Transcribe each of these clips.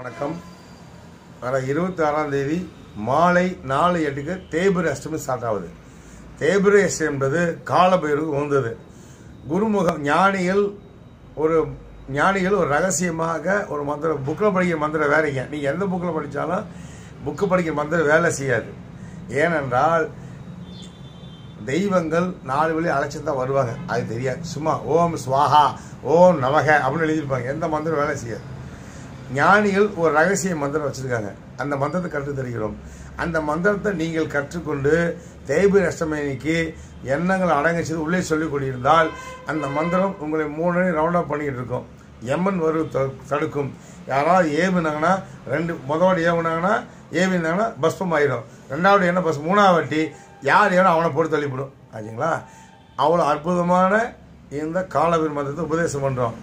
வணக்கம். வர இருபத்தி ஆறாம் தேதி மாலை நாலு எட்டுக்கு தேய்பிரை அஷ்டமி ஸ்டார்ட் ஆகுது. தேய்பிரை அஷ்டமி என்பது காலபைரவுக்கு உந்தது குருமுகம் ஞானிகள் ஒரு ஞானிகள் ஒரு ரகசியமாக ஒரு மந்திரம் புக்கில் படிக்கிற மந்திரம் வேறீங்க நீங்கள் எந்த புக்கில் படித்தாலும் புக்கு படிக்கிற மந்திரம் வேலை செய்யாது. ஏனென்றால் தெய்வங்கள் நாலு வழி அழைச்சி தான் வருவாங்க. அது தெரியாது. சும்மா ஓம் ஸ்வாஹா ஓம் நமக அப்படின்னு எழுதியிருப்பாங்க. எந்த மந்திரம் வேலை செய்யாது. ஞானிகள் ஒரு ரகசிய மந்திரம் வச்சிருக்காங்க. அந்த மந்திரத்தை கற்று தருகிறோம். அந்த மந்திரத்தை நீங்கள் கற்றுக்கொண்டு தேய்பிரை அஷ்டமிக்கு எண்ணங்கள் அடங்க உள்ளே சொல்லிக் கொண்டிருந்தால் அந்த மந்திரம் உங்களை மூணு ரவுண்டாக பண்ணிக்கிட்டு இருக்கும். எம்மன் வரு தடுக்கும். யாராவது ஏவுனாங்கன்னா ரெண்டு முதவாடி ஏவுனாங்கன்னா ஏவினாங்கன்னா பஸ்பம் ஆயிடும். ரெண்டாவது என்ன பஸ்? மூணாவது யார் ஏனோ அவனை போட்டு தள்ளிவிடும். ஆச்சுங்களா? அவ்வளோ அற்புதமான இந்த காலவீர் மந்திரத்தை உபதேசம் பண்ணுறோம்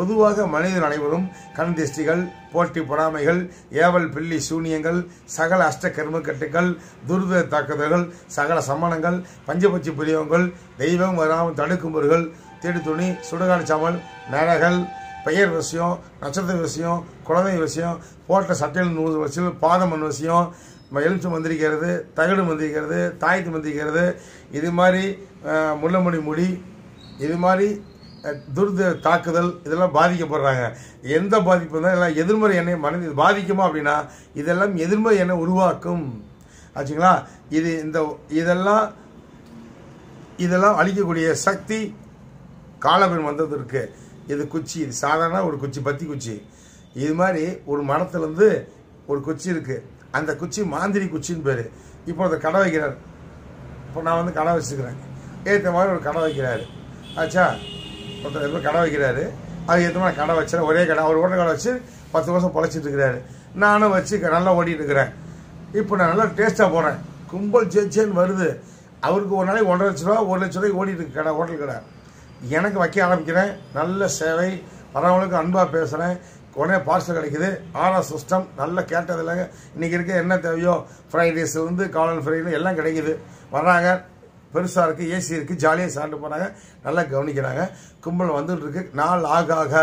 பொதுவாக மனிதர் அனைவரும் கண் திஷ்டிகள் போட்டி பொறாமைகள் ஏவல் பில்லி சூனியங்கள் சகல அஷ்ட கருமக்கட்டுகள் துரித தாக்குதல்கள் சகல சமணங்கள் பஞ்சபட்சி புரியவங்கள் தெய்வம் வராமல் தடுக்கும்பவர்கள் தேடி துணி சுடுகாடு சாமல் நரகள் பெயர் விஷயம் நட்சத்திர விஷயம் குழந்தை விஷயம் போட்ட சட்டையில் நூறு விஷயம் பாதமன் விஷயம் எலுமிச்சு மந்திரிக்கிறது தகடு மந்திரிக்கிறது தாயத்து மந்திரிக்கிறது இது மாதிரி முள்ளமணி முடி இது மாதிரி துர்த தாக்குதல் இதெல்லாம் பாதிக்கப்படுறாங்க. எந்த பாதிப்பு இருந்தால் எல்லாம் எதிர்மறை எண்ணெய் மனது பாதிக்குமா அப்படின்னா இதெல்லாம் எதிர்மறை எண்ணெய் உருவாக்கும். ஆச்சுங்களா? இது இந்த இதெல்லாம் இதெல்லாம் அழிக்கக்கூடிய சக்தி காலபெண் வந்தது இருக்கு. இது குச்சி இது சாதாரண ஒரு குச்சி பத்தி குச்சி. இது மாதிரி ஒரு மரத்துலேருந்து ஒரு குச்சி இருக்குது அந்த குச்சி மாந்திரி குச்சின்னு பேர். இப்போ அதை கடை வைக்கிறார். இப்போ நான் வந்து கடை வச்சுக்கிறேன். ஏற்ற மாதிரி ஒரு கடை வைக்கிறாரு. ஆச்சா? ஒருத்தர் எதுவும் கடை வைக்கிறாரு. அது ஏற்ற மாதிரி கடை வச்சேன் ஒரே கடை அவர் ஓட்ட கடை வச்சு பத்து வருஷம் பொழைச்சிட்டு இருக்கிறாரு. நானும் வச்சு க- நல்லா ஓடிட்டு இருக்கிறேன். இப்போ நான் நல்லா டேஸ்ட்டாக போகிறேன் கும்பல் சேச்சேன்னு வருது. அவருக்கு ஒரு நாளைக்கு ஒன்றரை லட்ச ரூபா ஒரு லட்ச ரூபாய்க்கு ஓடிட்டு இருக்கு கடை ஹோட்டல் கடை. எனக்கு வைக்க ஆரம்பிக்கிறேன். நல்ல சேவை. வரவங்களுக்கு அன்பாக பேசுகிறேன் உடனே பார்சல் கிடைக்குது. ஆனால் சிஸ்டம் நல்ல கேட்டது இல்லைங்க இன்றைக்கி இருக்க என்ன தேவையோ ஃப்ரைட் ரைஸ்லேருந்து காளான் ஃப்ரைடு எல்லாம் கிடைக்குது. வர்றாங்க. பெருசாக இருக்குது ஏசி இருக்குது ஜாலியாக சாப்பிட்டு போகிறாங்க நல்லா கவனிக்கிறாங்க. கும்பல் வந்துட்டு இருக்கு. நாள் ஆக ஆக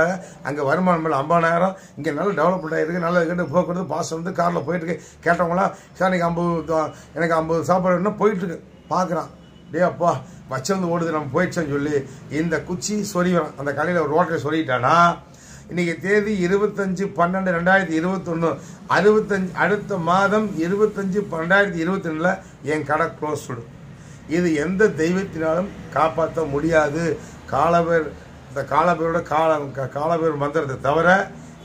அங்கே வருமானம் மேலே ஐம்பதாயிரம். இங்கே நல்ல டெவலப்மெண்ட் ஆகிருக்கு நல்ல கிட்ட போக்குவரத்து பாஸ் வந்து காரில் போயிட்டுருக்கு கேட்டவங்களாம் சார் எனக்கு ஐம்பது எனக்கு ஐம்பது சாப்பாடு வேணும்னா போயிட்டுருக்கு பார்க்குறான் டே அப்பா வச்சிருந்து ஓடுது நம்ம போயிடுச்சோன்னு சொல்லி இந்த குச்சி சொறிவன் அந்த கடையில் ஒரு ரோட்டில் சொல்லிட்டானா இன்றைக்கி தேதி இருபத்தஞ்சு பன்னெண்டு ரெண்டாயிரத்தி இருபத்தொன்று அறுபத்தஞ்சு அடுத்த மாதம் இருபத்தஞ்சு ரெண்டாயிரத்தி இருபத்தி என் கடை க்ளோஸ் இது எந்த தெய்வத்தினாலும் காப்பாற்ற முடியாது. காலபேர் இந்த காலபேரோட கால காலபேர் மந்திரத்தை தவிர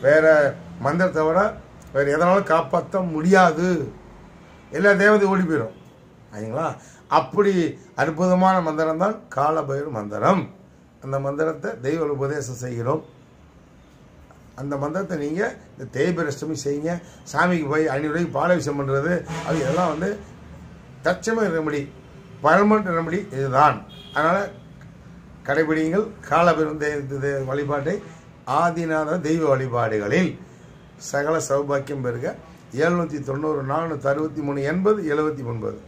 வேற மந்திரத்தை தவிர வேற எதனாலும் காப்பாற்ற முடியாது. எல்லா தெய்வத்தையும் ஓடி போயிடும் சரிங்களா அப்படி அற்புதமான மந்திரம் தான் காலபைரவ மந்திரம். அந்த மந்திரத்தை தெய்வ உபதேசம் செய்கிறோம். அந்த மந்திரத்தை நீங்கள் இந்த தேய்பிரஷ்டமி செய்யுங்க. சாமிக்கு போய் ஐநூறுரூவாய்க்கு பாலாபிஷேகம் பண்ணுறது அது இதெல்லாம் வந்து தற்சமய ரெமடி. பர்மனண்ட் ரெமடி இதுதான். அதனால் கடைபிடிங்கள் காலபிருந்த வழிபாட்டை ஆதிநாத தெய்வ வழிபாடுகளில். சகல சௌபாக்கியம் பெறுக. எழுநூற்றி தொண்ணூறு நானூற்றி அறுபத்தி மூணு எண்பது எழுபத்தி ஒன்பது.